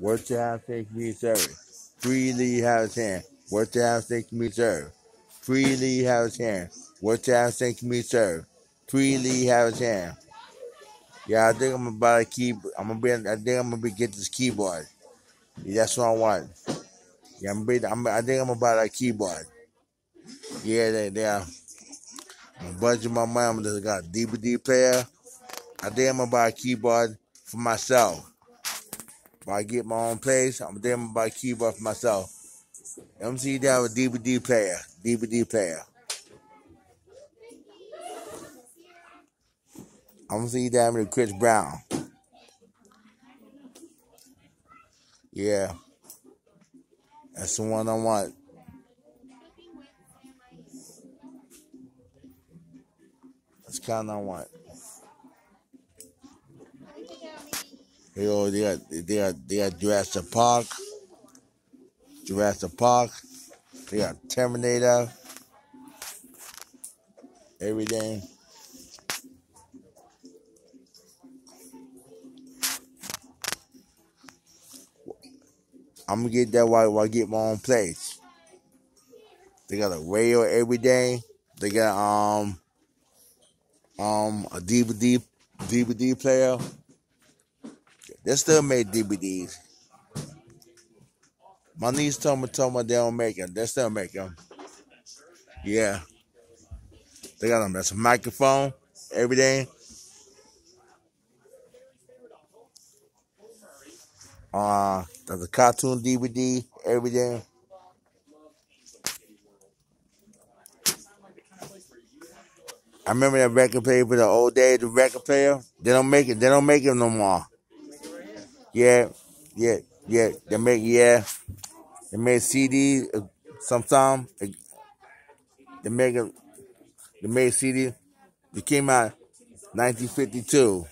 What the house takes me serve. Freely have his hand. What the house takes me serve. Freely have his hand. What the house takes me serve. Freely have his hand. Yeah, I think I'm gonna buy a key. I'm gonna be. I think I'm gonna be get this keyboard. Yeah, that's what I want. Yeah, I'm. Be, I'm I think I'm buy that keyboard. Yeah, they they are. I'm budget my mom. Just got a DVD player. I think I'm gonna buy a keyboard for myself. If I get my own place, I'm damn about to keyboard for myself. MC down with DVD player. DVD player. I'm gonna see you down with Chris Brown. Yeah. That's the one I want. That's kind of I want. They go, they got, they got, they got Jurassic Park. Jurassic Park. They got Terminator. Everything. I'm gonna get that while, while I get my own place. They got a radio every day. They got um um a DVD DVD player. They still make DVDs. My niece told me told me they don't make them. They still make them. Yeah. They got them. That's a microphone every day. Uh, there's a cartoon DVD every day. I remember that record player for the old days, the record player. They don't make it. They don't make it no more. Yeah, yeah, yeah. They make yeah. They made CD. Uh, sometime they make. They made CD. They came out 1952.